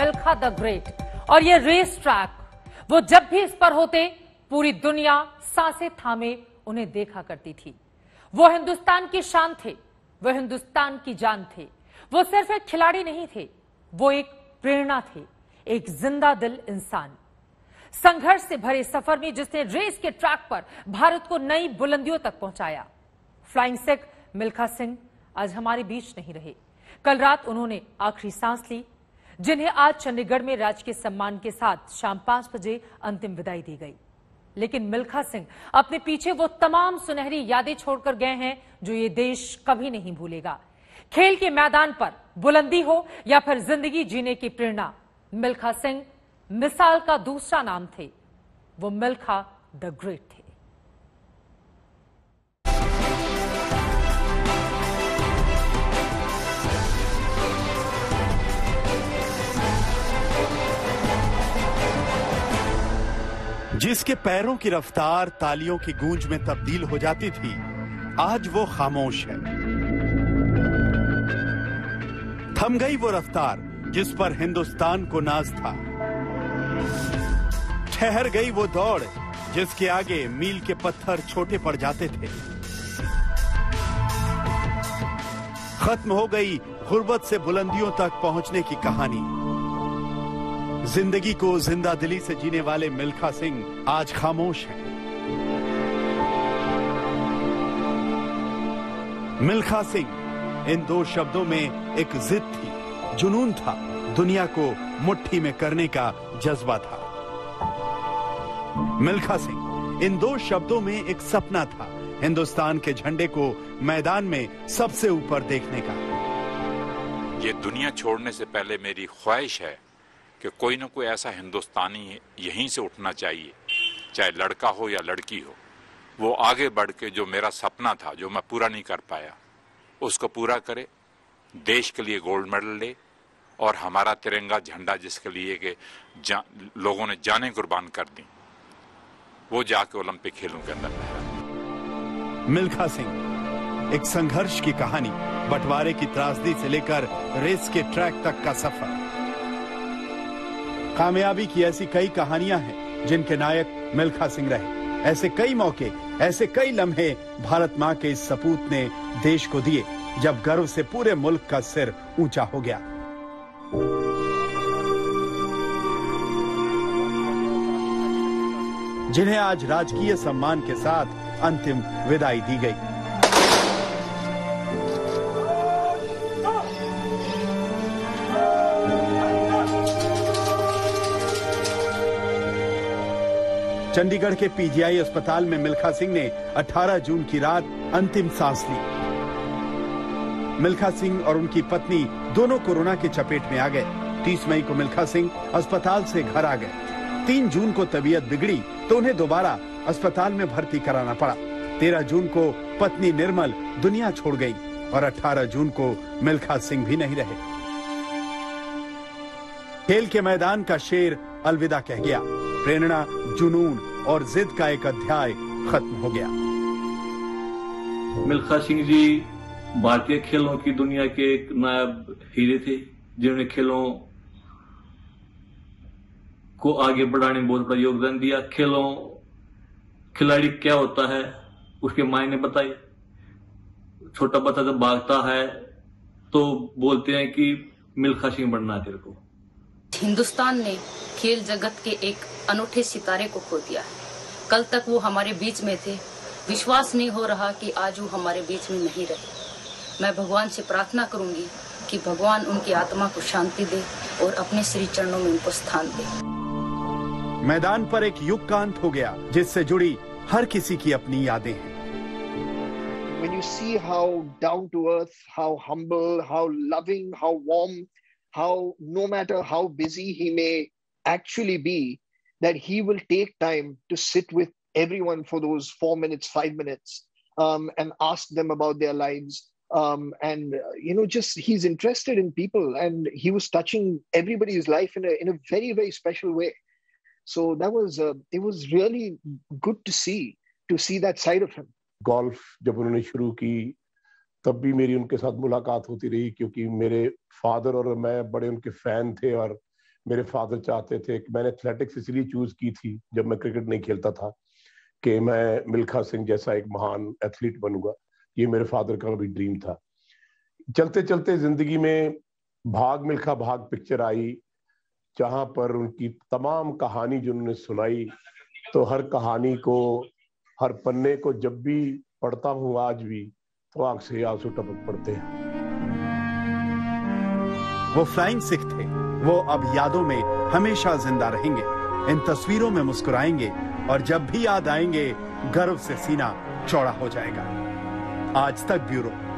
Milkha the great और ये race track वो जब भी इस पर होते, पूरी दुनिया साँसें थामे उन्हें देखा करती थी। वो हिंदुस्तान की शान थे, वो हिंदुस्तान की जान थे। वो सिर्फ़ एक खिलाड़ी नहीं थे, वो एक प्रेरणा थे, एक ज़िंदा दिल इंसान। संघर्ष से भरे सफ़र में जिसने रेस के ट्रैक पर भारत को नई बुलंदियों तक पहुँचाया। फ्लाइंग सिख मिल्खा सिंह आज हमारे बीच नहीं रहे। कल रात उन्होंने आखिरी सांस ली जिन्हें आज चंडीगढ़ में राजकीय सम्मान के साथ शाम पाँच बजे अंतिम विदाई दी गई। लेकिन मिल्खा सिंह अपने पीछे वो तमाम सुनहरी यादें छोड़कर गए हैं जो ये देश कभी नहीं भूलेगा। खेल के मैदान पर बुलंदी हो या फिर ज़िंदगी जीने की प्रेरणा, मिल्खा सिंह मिसाल का दूसरा नाम थे। वो मिल्खा द ग्रेट थे। जिसके पैरों की रफ्तार तालियों की गूंज में तब्दील हो जाती थी, आज वो खामोश है। थम गई वो रफ्तार जिस पर हिंदुस्तान को नाज था। ठहर गई वो दौड़ जिसके आगे मील के पत्थर छोटे पड़ जाते थे। खत्म हो गई गुर्बत से बुलंदियों तक पहुँचने की कहानी। ज़िंदगी को ज़िंदा दिली से जीने वाले मिल्खा सिंह आज खामोश हैं। मिल्खा सिंह, इन दो शब्दों में एक जिद थी, जुनून था, दुनिया को मुट्ठी में करने का जज्बा था। मिल्खा सिंह, इन दो शब्दों में एक सपना था, हिंदुस्तान के झंडे को मैदान में सबसे ऊपर देखने का। ये दुनिया छोड़ने से पहले मेरी ख्वाहिश है कि कोई ना कोई ऐसा हिंदुस्तानी यहीं से उठना चाहिए, चाहे लड़का हो या लड़की हो। वो आगे बढ़ के जो मेरा सपना था, जो मैं पूरा नहीं कर पाया, उसको पूरा करे, देश के लिए गोल्ड मेडल ले, और हमारा तिरंगा झंडा जिसके लिए कि लोगों ने जाने कुर्बान कर दी, वो जाके ओलंपिक खेलों के अंदर मिल्खा सिंह, एक संघर्ष की कहानी, बंटवारे की त्रासदी से लेकर रेस के ट्रैक तक का सफ़र। कामयाबी की ऐसी कई कहानियाँ हैं, जिनके नायक मिल्खा सिंह रहे। ऐसे कई मौके, ऐसे कई लम्हे भारत माँ के इस सपूत ने देश को दिए, जब गर्व से पूरे मुल्क का सिर ऊँचा हो गया। जिन्हें आज राजकीय सम्मान के साथ अंतिम विदाई दी गई। चंडीगढ़ के पीजीआई अस्पताल में मिल्खा सिंह ने 18 जून की रात अंतिम सांस ली। मिल्खा सिंह और उनकी पत्नी दोनों कोरोना के चपेट में आ गए। 30 मई को मिल्खा सिंह अस्पताल से घर आ गए। 3 जून को तबीयत बिगड़ी तो उन्हें दोबारा अस्पताल में भर्ती कराना पड़ा। 13 जून को पत्नी निर्मल दुनिया छोड़ गई और 18 जून को मिल्खा सिंह भी नहीं रहे। खेल के मैदान का शेर अलविदा कह गया। प्रेरणा, जुनून और जिद का एक अध्याय खत्म हो गया। मिल्खा सिंह जी, भारतीय खेलों की दुनिया के एक नायब हीरे थे, जिन्होंने खेलों को आगे बढ़ाने में बहुत बड़ा योगदान दिया। खेलों, खिलाड़ी क्या होता है, उसके मायने बताए छोटा बच्चा जब भागता है तो बोलते हैं कि, मिल्खा सिंह बनना है तेरे को। हिंदुस्तान ने खेल जगत के एक अनूठे सितारे को खो दिया है। कल तक वो हमारे बीच में थे। विश्वास नहीं हो रहा कि आज वो हमारे बीच में नहीं रहे। मैं भगवान से प्रार्थना करूँगी कि भगवान उनकी आत्मा को शांति दे और अपने श्री चरणों में उनको स्थान दे। मैदान पर एक युग का अंत हो गया जिससे जुड़ी हर किसी की अपनी यादें हैं। When you see how down to earth, how humble, how loving, how warm, how no matter how busy he may actually be, that he will take time to sit with everyone for those four minutes, five minutes, um, and ask them about their lives. Um, and uh, you know, just he's interested in people, and he was touching everybody's life in a in a very very special way. So that was uh, it was really good to see to see that side of him. Golf जब उन्होंने शुरू की तब भी मेरी उनके साथ मुलाकात होती रही क्योंकि मेरे फादर और मैं बड़े उनके फ़ैन थे और मेरे फादर चाहते थे कि मैंने एथलेटिक्स इसलिए चूज़ की थी जब मैं क्रिकेट नहीं खेलता था कि मैं मिल्खा सिंह जैसा एक महान एथलीट बनूँगा। ये मेरे फादर का भी ड्रीम था। चलते चलते ज़िंदगी में भाग मिल्खा भाग पिक्चर आई, जहाँ पर उनकी तमाम कहानी जो उन्होंने सुनाई तो हर कहानी को, हर पन्ने को जब भी पढ़ता हूँ आज भी तो आँख से आँसू टपक पड़ते हैं। वो फ्लाइंग सिख थे। वो अब यादों में हमेशा ज़िंदा रहेंगे। इन तस्वीरों में मुस्कुराएँगे और जब भी याद आएँगे, गर्व से सीना चौड़ा हो जाएगा। आज तक ब्यूरो